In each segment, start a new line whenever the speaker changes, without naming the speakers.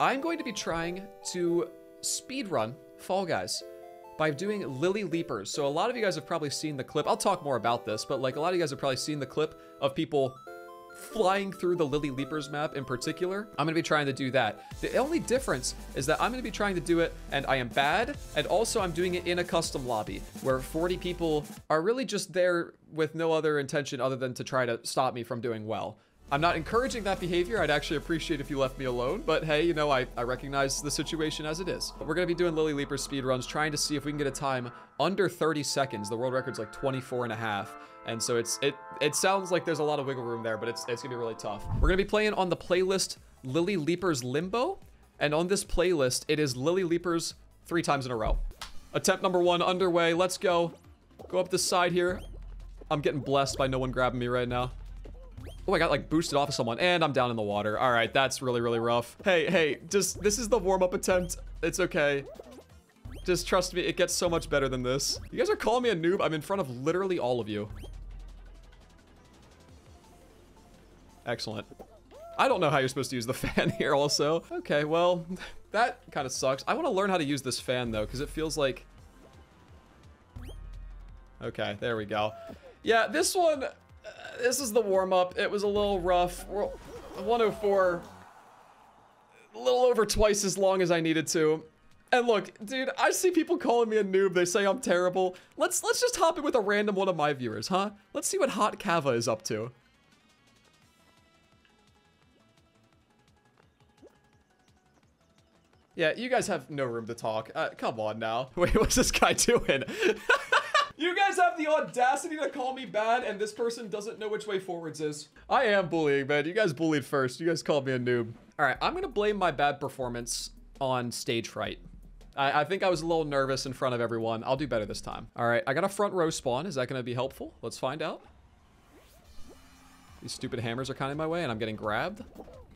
I'm going to be trying to speedrun Fall Guys by doing Lily Leapers. So a lot of you guys have probably seen the clip. I'll talk more about this, but like a lot of you guys have probably seen the clip of people flying through the Lily Leapers map in particular. I'm gonna be trying to do that. The only difference is that I'm gonna be trying to do it and I am bad, and also I'm doing it in a custom lobby where 40 people are really just there with no other intention other than to try to stop me from doing well. I'm not encouraging that behavior. I'd actually appreciate if you left me alone. But hey, you know, I, I recognize the situation as it is. We're going to be doing Lily Leaper speed runs, trying to see if we can get a time under 30 seconds. The world record's like 24 and a half. And so it's it it sounds like there's a lot of wiggle room there, but it's, it's going to be really tough. We're going to be playing on the playlist Lily Leapers Limbo. And on this playlist, it is Lily Leapers three times in a row. Attempt number one underway. Let's go. Go up the side here. I'm getting blessed by no one grabbing me right now. Oh, I got like boosted off of someone and I'm down in the water. All right, that's really, really rough. Hey, hey, just, this is the warm-up attempt. It's okay. Just trust me, it gets so much better than this. You guys are calling me a noob. I'm in front of literally all of you. Excellent. I don't know how you're supposed to use the fan here also. Okay, well, that kind of sucks. I want to learn how to use this fan though, because it feels like... Okay, there we go. Yeah, this one, this is the warm-up. It was a little rough. 104, a little over twice as long as I needed to. And look, dude, I see people calling me a noob. They say I'm terrible. Let's let's just hop in with a random one of my viewers, huh? Let's see what Hot Kava is up to. Yeah, you guys have no room to talk. Uh, come on now. Wait, what's this guy doing? you guys have the audacity to call me bad, and this person doesn't know which way forwards is. I am bullying, man. You guys bullied first. You guys called me a noob. All right, I'm gonna blame my bad performance on stage fright. I, I, think I was a little nervous in front of everyone. I'll do better this time. All right, I got a front row spawn. Is that gonna be helpful? Let's find out. These stupid hammers are kind of in my way, and I'm getting grabbed.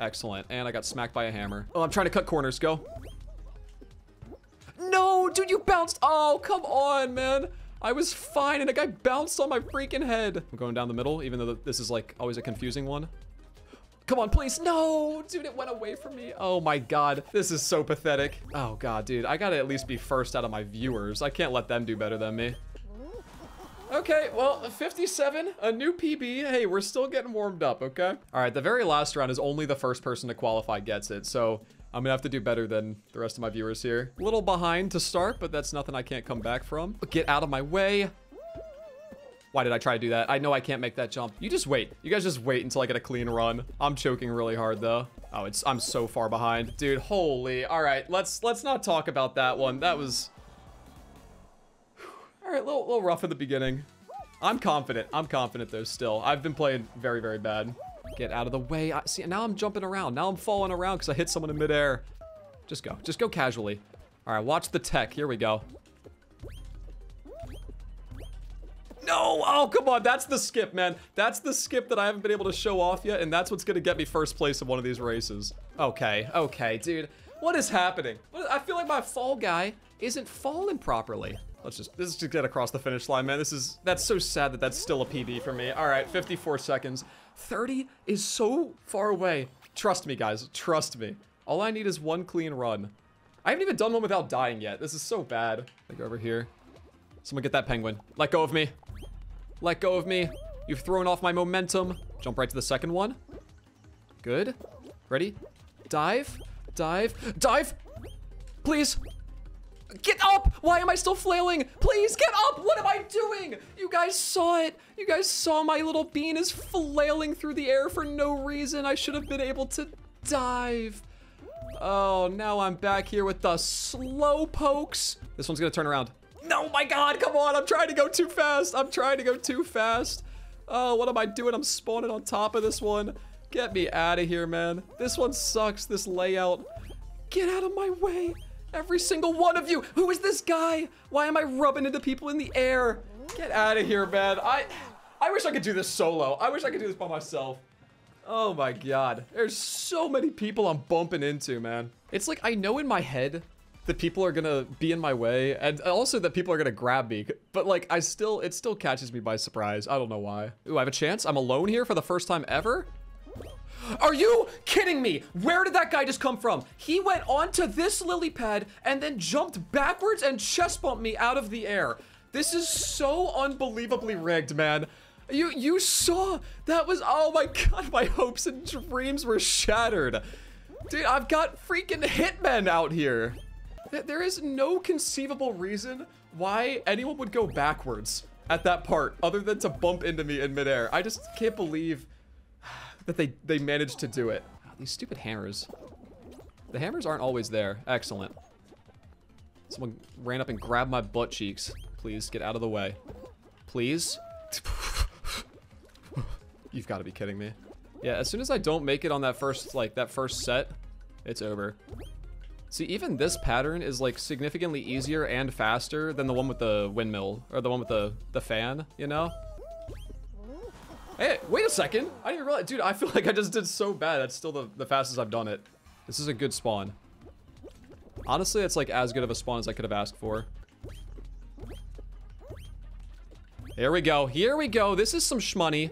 Excellent. And I got smacked by a hammer. Oh, I'm trying to cut corners. Go. No, dude, you bounced. Oh, come on, man. I was fine, and a guy bounced on my freaking head. I'm going down the middle, even though this is like always a confusing one. Come on, please. No, dude, it went away from me. Oh my God, this is so pathetic. Oh God, dude, I gotta at least be first out of my viewers. I can't let them do better than me. Okay, well, 57, a new PB. Hey, we're still getting warmed up, okay? All right, the very last round is only the first person to qualify gets it, so I'm gonna have to do better than the rest of my viewers here. A little behind to start, but that's nothing I can't come back from. Get out of my way. Why did I try to do that? I know I can't make that jump. You just wait. You guys just wait until I get a clean run. I'm choking really hard though. Oh, it's I'm so far behind. Dude, holy. All right, let's let's not talk about that one. That was All right, a little, little rough in the beginning. I'm confident. I'm confident though still. I've been playing very, very bad. Get out of the way. I, see, now I'm jumping around. Now I'm falling around because I hit someone in midair. Just go. Just go casually. All right, watch the tech. Here we go. No! Oh, come on. That's the skip, man. That's the skip that I haven't been able to show off yet, and that's what's going to get me first place in one of these races. Okay. Okay, dude. What is happening? I feel like my fall guy isn't falling properly. Let's just, let's just get across the finish line, man. This is, that's so sad that that's still a PB for me. All right, 54 seconds. 30 is so far away. Trust me, guys. Trust me. All I need is one clean run. I haven't even done one without dying yet. This is so bad. I go over here. Someone get that penguin. Let go of me. Let go of me. You've thrown off my momentum. Jump right to the second one. Good. Ready? Dive. Dive. Dive! Please! Get up! Why am I still flailing? Please get up! What am I doing? You guys saw it. You guys saw my little bean is flailing through the air for no reason. I should have been able to dive. Oh, now I'm back here with the slow pokes. This one's gonna turn around. No, my God, come on. I'm trying to go too fast. I'm trying to go too fast. Oh, what am I doing? I'm spawning on top of this one. Get me out of here, man. This one sucks, this layout. Get out of my way. Every single one of you. Who is this guy? Why am I rubbing into people in the air? Get out of here, man. I I wish I could do this solo. I wish I could do this by myself. Oh my god. There's so many people I'm bumping into, man. It's like I know in my head that people are gonna be in my way and also that people are gonna grab me. But like I still, it still catches me by surprise. I don't know why. Ooh, I have a chance. I'm alone here for the first time ever. Are you kidding me? Where did that guy just come from? He went onto this lily pad and then jumped backwards and chest bumped me out of the air. This is so unbelievably rigged, man. You you saw that was oh my god, my hopes and dreams were shattered. Dude, I've got freaking hitmen out here. There is no conceivable reason why anyone would go backwards at that part other than to bump into me in midair. I just can't believe that they, they managed to do it. Oh, these stupid hammers. The hammers aren't always there. Excellent. Someone ran up and grabbed my butt cheeks. Please, get out of the way. Please? You've got to be kidding me. Yeah, as soon as I don't make it on that first, like, that first set, it's over. See, even this pattern is, like, significantly easier and faster than the one with the windmill, or the one with the, the fan, you know? Hey, wait a second. I didn't realize, dude, I feel like I just did so bad. That's still the, the fastest I've done it. This is a good spawn. Honestly, it's like as good of a spawn as I could have asked for. Here we go. Here we go. This is some shmoney.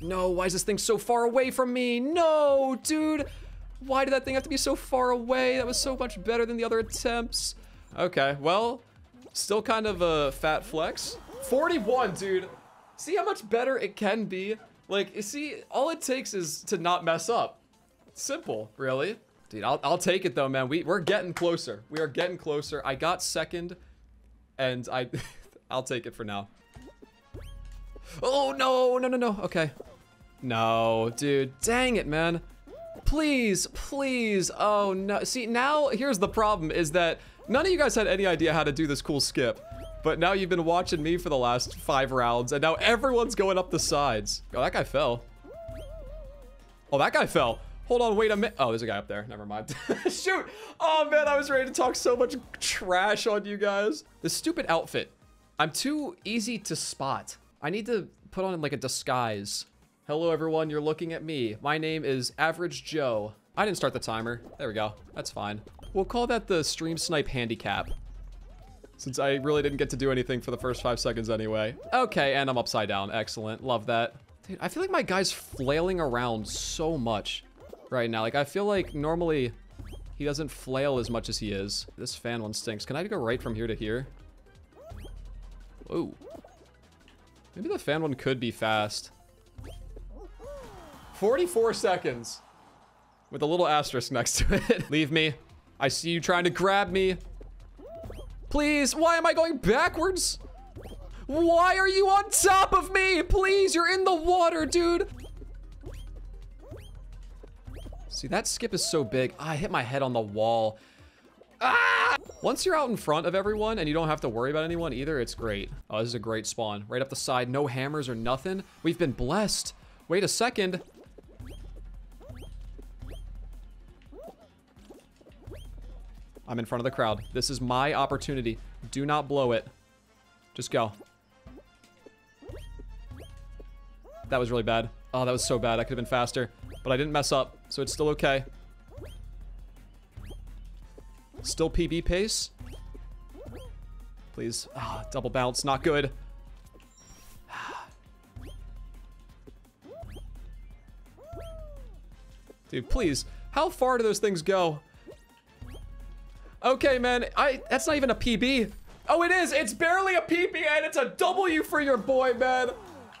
No, why is this thing so far away from me? No, dude. Why did that thing have to be so far away? That was so much better than the other attempts. Okay, well, still kind of a fat flex. 41, dude. See how much better it can be? Like, you see, all it takes is to not mess up. Simple, really. Dude, I'll, I'll take it though, man. We, we're getting closer. We are getting closer. I got second, and I, I'll take it for now. Oh, no, no, no, no. Okay. No, dude. Dang it, man. Please, please. Oh, no. See, now, here's the problem, is that none of you guys had any idea how to do this cool skip. But now you've been watching me for the last five rounds, and now everyone's going up the sides. Oh, that guy fell. Oh, that guy fell. Hold on, wait a minute. Oh, there's a guy up there. Never mind. Shoot. Oh, man, I was ready to talk so much trash on you guys. This stupid outfit. I'm too easy to spot. I need to put on like a disguise. Hello everyone, you're looking at me. My name is Average Joe. I didn't start the timer. There we go. That's fine. We'll call that the stream snipe handicap. Since I really didn't get to do anything for the first five seconds anyway. Okay, and I'm upside down. Excellent. Love that. Dude, I feel like my guy's flailing around so much right now. Like, I feel like normally he doesn't flail as much as he is. This fan one stinks. Can I go right from here to here? Whoa. Maybe the fan one could be fast. 44 seconds. With a little asterisk next to it. Leave me. I see you trying to grab me. Please, why am I going backwards? Why are you on top of me? Please, you're in the water, dude. See, that skip is so big. I hit my head on the wall. Ah! Once you're out in front of everyone and you don't have to worry about anyone either, it's great. Oh, this is a great spawn. Right up the side, no hammers or nothing. We've been blessed. Wait a second. I'm in front of the crowd. This is my opportunity. Do not blow it. Just go. That was really bad. Oh, that was so bad. I could have been faster. But I didn't mess up, so it's still okay. Still PB pace. Please. Ah, oh, double bounce. Not good. Dude, please. How far do those things go? Okay, man. I That's not even a PB. Oh, it is. It's barely a PB, and it's a W for your boy, man.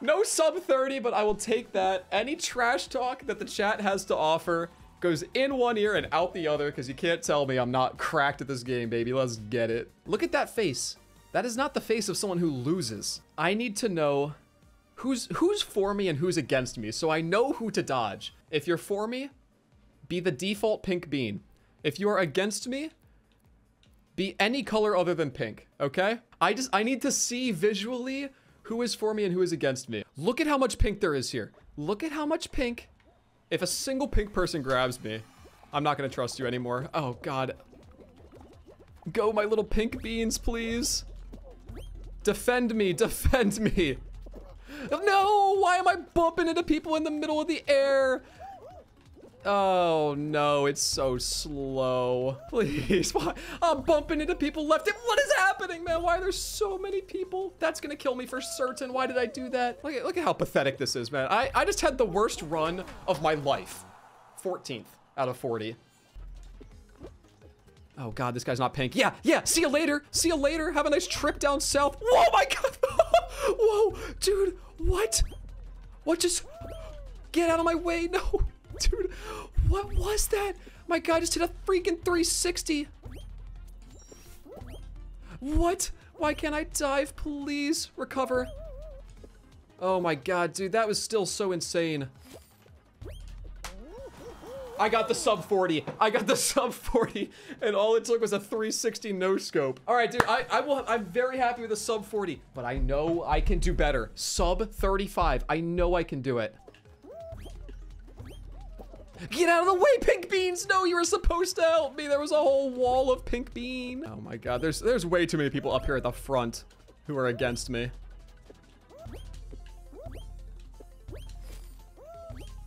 No sub 30, but I will take that. Any trash talk that the chat has to offer goes in one ear and out the other because you can't tell me I'm not cracked at this game, baby. Let's get it. Look at that face. That is not the face of someone who loses. I need to know who's who's for me and who's against me so I know who to dodge. If you're for me, be the default pink bean. If you are against me, be any color other than pink, okay? I just, I need to see visually who is for me and who is against me. Look at how much pink there is here. Look at how much pink. If a single pink person grabs me, I'm not gonna trust you anymore. Oh God. Go my little pink beans, please. Defend me, defend me. No, why am I bumping into people in the middle of the air? Oh no, it's so slow. Please, why? I'm bumping into people left. What is happening, man? Why are there so many people? That's gonna kill me for certain. Why did I do that? Look at, look at how pathetic this is, man. I, I just had the worst run of my life. 14th out of 40. Oh god, this guy's not pink. Yeah, yeah, see you later. See you later. Have a nice trip down south. Whoa, my god. Whoa, dude, what? What just... Get out of my way, no. Dude, what was that? My guy just hit a freaking 360. What? Why can't I dive? Please, recover. Oh my god, dude, that was still so insane. I got the sub 40. I got the sub 40, and all it took was a 360 no scope. All right, dude, I, I will. I'm very happy with the sub 40, but I know I can do better. Sub 35. I know I can do it. Get out of the way, pink beans! No, you were supposed to help me. There was a whole wall of pink bean. Oh my god, there's there's way too many people up here at the front who are against me.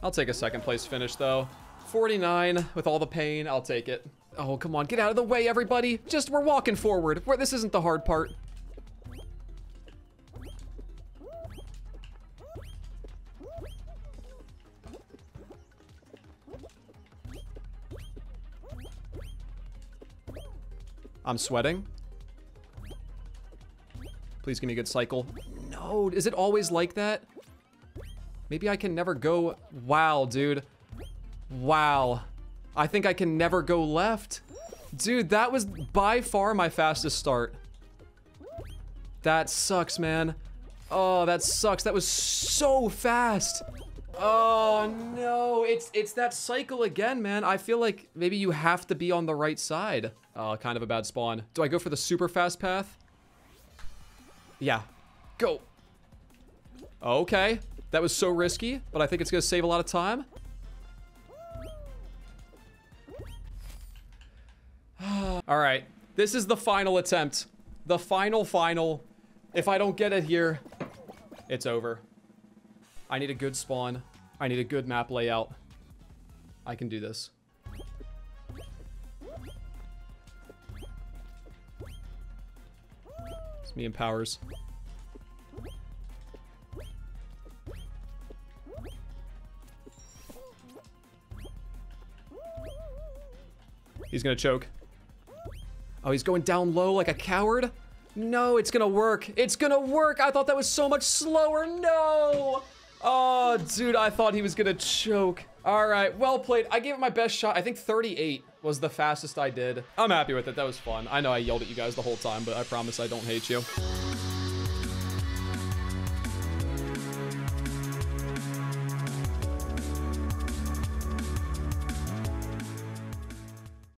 I'll take a second place finish though. 49 with all the pain, I'll take it. Oh, come on, get out of the way, everybody. Just, we're walking forward. Where this isn't the hard part. I'm sweating. Please give me a good cycle. No, is it always like that? Maybe I can never go... Wow, dude. Wow. I think I can never go left. Dude, that was by far my fastest start. That sucks, man. Oh, that sucks. That was so fast. Oh no, it's it's that cycle again, man. I feel like maybe you have to be on the right side. Oh, kind of a bad spawn. Do I go for the super fast path? Yeah. Go. Okay. That was so risky, but I think it's gonna save a lot of time. All right, this is the final attempt. The final, final. If I don't get it here, it's over. I need a good spawn. I need a good map layout. I can do this. It's me and Powers. He's gonna choke. Oh, he's going down low like a coward? No, it's gonna work. It's gonna work. I thought that was so much slower. No. Oh, dude, I thought he was gonna choke. All right, well played. I gave it my best shot. I think 38 was the fastest I did. I'm happy with it. That was fun. I know I yelled at you guys the whole time, but I promise I don't hate you.